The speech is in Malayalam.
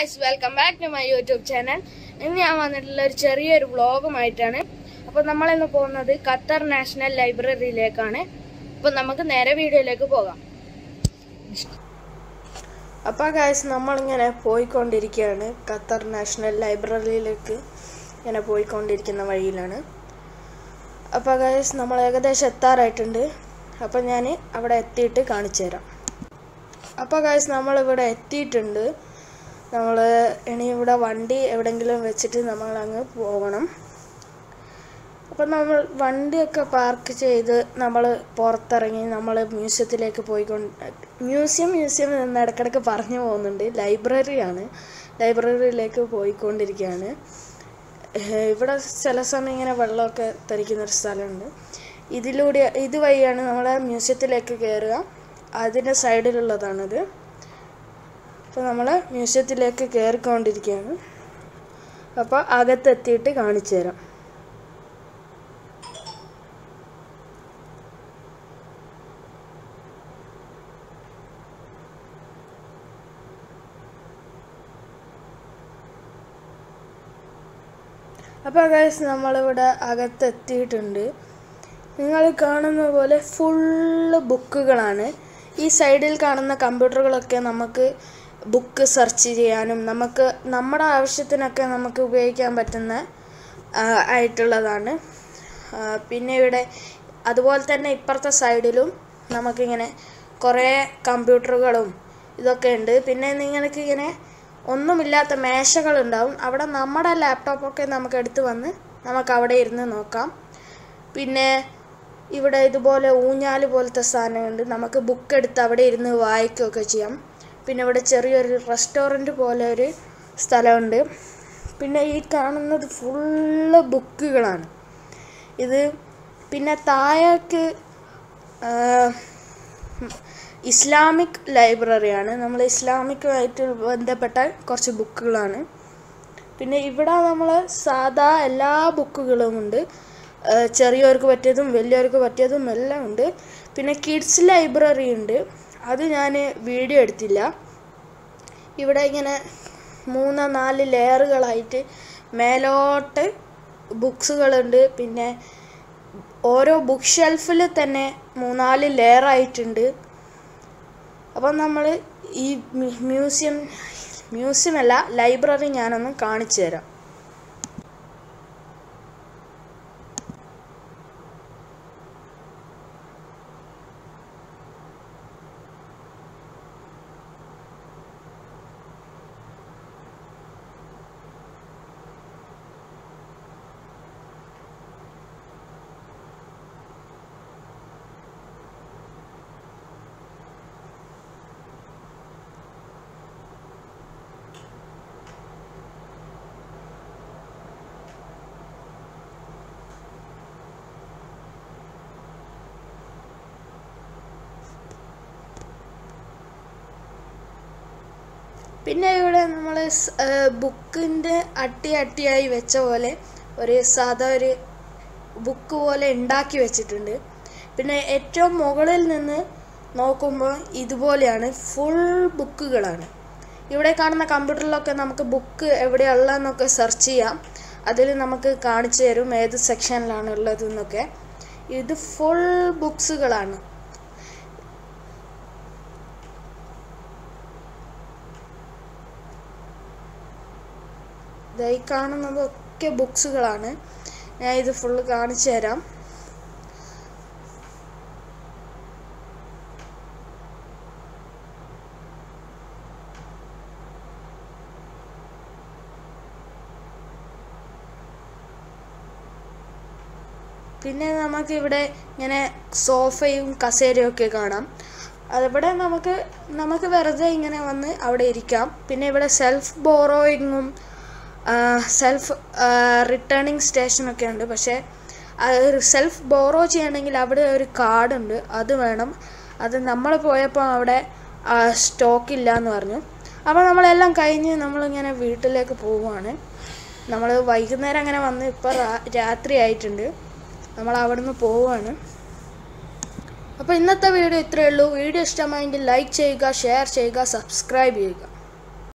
Guys welcome back to my YouTube channel ഇന്ന് ഞാൻ വന്നിട്ടുള്ള ഒരു ചെറിയൊരു വ്ളോഗുമായിട്ടാണ് അപ്പോൾ നമ്മളിന്ന് പോകുന്നത് ഖത്തർ നാഷണൽ ലൈബ്രറിയിലേക്കാണ്. അപ്പോൾ നമുക്ക് നേരെ വീഡിയോയിലേക്ക് പോകാം. അപ്പോൾ ഗായ്സ് നമ്മളിങ്ങനെ പോയിക്കൊണ്ടിരിക്കുകയാണ്. ഖത്തർ നാഷണൽ ലൈബ്രറിയിലേക്ക് ഇങ്ങനെ പോയിക്കൊണ്ടിരിക്കുന്ന വഴിയിലാണ്. അപ്പോൾ ഗായ്സ് നമ്മൾ ഏകദേശം എത്താറായിട്ടുണ്ട്. അപ്പോൾ ഞാൻ അവിടെ എത്തിയിട്ട് കാണിച്ചു തരാം അപ്പോൾ ഗായ്സ് നമ്മളിവിടെ എത്തിയിട്ടുണ്ട്. നമ്മൾ ഇനി ഇവിടെ വണ്ടി എവിടെയെങ്കിലും വെച്ചിട്ട് നമ്മൾ അങ്ങ് പോകണം. അപ്പം നമ്മൾ വണ്ടിയൊക്കെ പാർക്ക് ചെയ്ത് നമ്മൾ പുറത്തിറങ്ങി നമ്മൾ മ്യൂസിയത്തിലേക്ക് പോയിക്കൊണ്ട് മ്യൂസിയം മ്യൂസിയം നിന്ന് ഇടയ്ക്കിടയ്ക്ക് പറഞ്ഞു പോകുന്നുണ്ട്. ലൈബ്രറിയാണ് ലൈബ്രറിയിലേക്ക് പോയിക്കൊണ്ടിരിക്കുകയാണ്. ഇവിടെ ചില സമയം ഇങ്ങനെ വെള്ളമൊക്കെ ഒരു സ്ഥലമുണ്ട്. ഇതിലൂടെ ഇതുവഴിയാണ് നമ്മൾ മ്യൂസിയത്തിലേക്ക് കയറുക. അതിന്റെ സൈഡിലുള്ളതാണിത് അപ്പോൾ നമ്മൾ മ്യൂസിയത്തിലേക്ക് കയറിക്കൊണ്ടിരിക്കുകയാണ്. അപ്പോൾ അകത്തെത്തിയിട്ട് കാണിച്ചു തരാം. അപ്പോൾ ഗൈസ് നമ്മളിവിടെ അകത്തെത്തിയിട്ടുണ്ട്. നിങ്ങൾ കാണുന്ന പോലെ ഫുള്ള് ബുക്കുകളാണ് ഈ സൈഡിൽ കാണുന്ന കമ്പ്യൂട്ടറുകളൊക്കെ നമുക്ക് ബുക്ക് സെർച്ച് ചെയ്യാനും നമുക്ക് നമ്മുടെ ആവശ്യത്തിനൊക്കെ നമുക്ക് ഉപയോഗിക്കാൻ പറ്റുന്ന ആയിട്ടുള്ളതാണ്. പിന്നെ ഇവിടെ അതുപോലെ തന്നെ ഇപ്പുറത്തെ സൈഡിലും നമുക്കിങ്ങനെ കുറേ കമ്പ്യൂട്ടറുകളും ഇതൊക്കെ ഉണ്ട്. പിന്നെ നിങ്ങൾക്ക് ഇങ്ങനെ ഒന്നുമില്ലാത്ത മേശകളുണ്ടാവും. അവിടെ നമ്മുടെ ലാപ്ടോപ്പൊക്കെ നമുക്ക് എടുത്തു വന്ന് നമുക്ക് അവിടെ ഇരുന്ന് നോക്കാം. പിന്നെ ഇവിടെ ഇതുപോലെ ഊഞ്ഞാൽ പോലത്തെ സാധനമുണ്ട്. നമുക്ക് ബുക്ക് എടുത്ത് അവിടെ ഇരുന്ന് വായിക്കുകയൊക്കെ ചെയ്യാം. പിന്നെ ഇവിടെ ചെറിയൊരു റെസ്റ്റോറന്റ് പോലെ ഒരു സ്ഥലമുണ്ട്. പിന്നെ ഈ കാണുന്നത് ഫുള്ള് ബുക്കുകളാണ്. ഇത് പിന്നെ താഴേക്ക് ഇസ്ലാമിക് ലൈബ്രറിയാണ്. നമ്മൾ ഇസ്ലാമിക്കുമായിട്ട് ബന്ധപ്പെട്ട കുറച്ച് ബുക്കുകളാണ്. പിന്നെ ഇവിടെ നമ്മൾ സാധാ എല്ലാ ബുക്കുകളും ഉണ്ട്. ചെറിയവർക്ക് പറ്റിയതും വലിയവർക്ക് പറ്റിയതും എല്ലാം ഉണ്ട്. പിന്നെ കിഡ്സ് ലൈബ്രറി ഉണ്ട്. അത് ഞാൻ വീഡിയോ എടുത്തില്ല. ഇവിടെ ഇങ്ങനെ മൂന്ന് നാല് ലെയറുകളായിട്ട് മേലോട്ട് ബുക്സുകളുണ്ട്. പിന്നെ ഓരോ ബുക്ക് ഷെൽഫിൽ തന്നെ മൂന്നാൽ ലെയർ ആയിട്ടുണ്ട് അപ്പം നമ്മൾ ഈ മ്യൂ- മ്യൂസിയം മ്യൂസിയം അല്ല ലൈബ്രറി ഞാനൊന്ന് കാണിച്ചു തരാം പിന്നെ ഇവിടെ നമ്മൾ ബുക്കിന്റെ അട്ടി അട്ടിയായി വെച്ച പോലെ ഒരു സാധാ ഒരു ബുക്ക് പോലെ ഉണ്ടാക്കി വെച്ചിട്ടുണ്ട്. പിന്നെ ഏറ്റവും മുകളിൽ നിന്ന് നോക്കുമ്പോൾ ഇതുപോലെയാണ് ഫുൾ ബുക്കുകളാണ്. ഇവിടെ കാണുന്ന കമ്പ്യൂട്ടറിലൊക്കെ നമുക്ക് ബുക്ക് എവിടെയുള്ളതെന്നൊക്കെ സെർച്ച് ചെയ്യാം. അതിൽ നമുക്ക് കാണിച്ചു തരും ഏത് സെക്ഷനിലാണ് ഉള്ളതെന്നൊക്കെ. ഇത് ഫുൾ ബുക്സുകളാണ്. ഈ കാണുന്നതൊക്കെ ബുക്സുകളാണ്. ഞാൻ ഇത് ഫുള്ള് കാണിച്ചു തരാം. പിന്നെ നമുക്കിവിടെ ഇങ്ങനെ സോഫയും കസേരയും ഒക്കെ കാണാം. അതിവിടെ നമുക്ക് നമുക്ക് വെറുതെ ഇങ്ങനെ വന്ന് അവിടെ ഇരിക്കാം. പിന്നെ ഇവിടെ സെൽഫ് ബോറോയിങ്ങും സെൽഫ് റിട്ടേണിങ് സ്റ്റേഷനൊക്കെ ഉണ്ട്. പക്ഷേ സെൽഫ് ബോറോ ചെയ്യണമെങ്കിൽ അവിടെ ഒരു കാർഡുണ്ട് അത് വേണം. അത് നമ്മൾ പോയപ്പോൾ അവിടെ സ്റ്റോക്ക് ഇല്ല എന്ന് പറഞ്ഞു. അപ്പോൾ നമ്മളെല്ലാം കഴിഞ്ഞ് നമ്മളിങ്ങനെ വീട്ടിലേക്ക് പോവുകയാണ് നമ്മൾ വൈകുന്നേരം അങ്ങനെ വന്ന് ഇപ്പോൾ രാത്രി ആയിട്ടുണ്ട്. നമ്മൾ അവിടുന്ന് പോവുകയാണ് അപ്പോൾ ഇന്നത്തെ വീഡിയോ ഇത്രയേ ഉള്ളൂ. വീഡിയോ ഇഷ്ടമായെങ്കിൽ ലൈക്ക് ചെയ്യുക ഷെയർ ചെയ്യുക സബ്സ്ക്രൈബ് ചെയ്യുക.